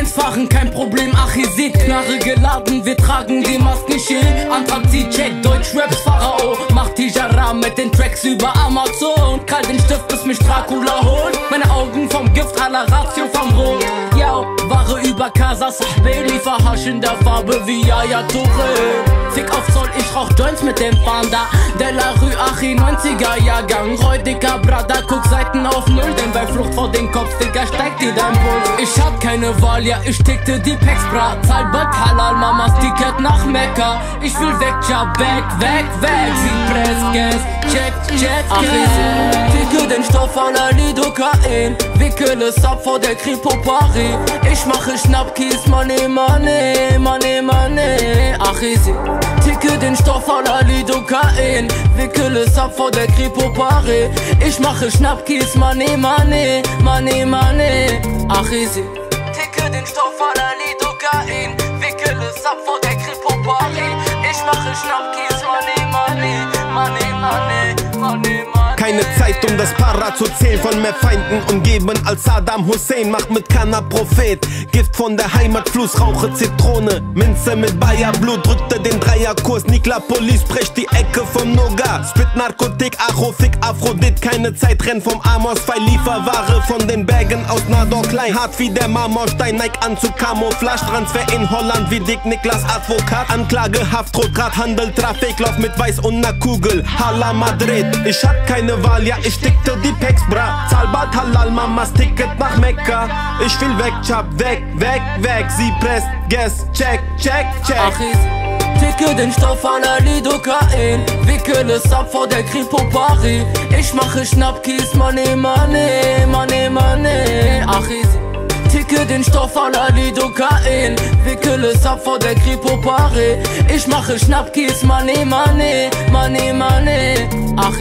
Benz fahren, kein Problem, ach ihr seht Knarre geladen, wir tragen die Masken chill Anthrazit, check, Deutsch, Raps, Pharao Macht Tijara mit den Tracks über Amazon. Kalt den Stift, bis mich Dracula holt. Meine Augen vom Gift, aller Ratio vom Rot. Yo, Ware über Casa Sahbe, liefer Hasch in der Farbe wie Yaya Touré Fick auf Zoll, ich rauch Joints mit dem Panda. De la Rue Achi, 90er Jahrgang. Räudiger Brother, guck Seiten auf Null. Denn bei Flucht vor den Kopf, Digga, steigt dir dein Puls. Ich hab keine Wahl, ja, ich tickte die Packs, bra. Zahl bald Halal, Mamas Ticket nach Mekka. Ich will weg, ja, weg, weg, weg. Sie press, gas, check, check, Ach, ich ticke den Stoff an Lidocain. Wickel es ab vor der Kripo Paris Ich mache Schnappkies, money, money, money, money. Ach, easy Ticke den Stoff aller Lidocain Wickel es ab vor der Kripo Paris Ich mache Schnappkies, money, money, money, money Ach, easy Ticke den Stoff aller Lidocain Wickel es ab vor keine Zeit, um das Para zu zählen. Von mehr Feinden umgeben als Saddam Hussein. Macht mit Kanna Prophet. Gift von der Heimat, Fluss, rauche Zitrone. Minze mit Bayer Blut, drückte den Dreierkurs. Nikla Police bricht die Ecke vom Noga. Spit Narkotik, Achofik, Aphrodit Keine Zeit, renn vom Amos Fall Lieferware von den Bergen aus Nador Klein. Hart wie der Marmorstein, Nike Anzug, Camouflage. Transfer in Holland wie Dick Niklas Advokat. Anklage, Haft, Rotgrad, Handel, Trafik Lauf mit Weiß und ner Kugel, Hala Madrid. Ich hab keine Wahl, ja ich tickte die Packs, bra. Zahlbad Halal, Mamas Ticket nach Mekka. Ich will weg, chap, weg, weg, weg. Sie presst, guess, check, check, check. Ach ich ticke den Stoff aller Lidocain. Wickel es ab vor der Kripo Paris Ich mache Schnappkies, money, money, money, money. Ach ich ticke den Stoff aller Lidocain. Wickel es ab vor der Kripo Paris Ich mache Schnappkies, money, money, money, money. Ach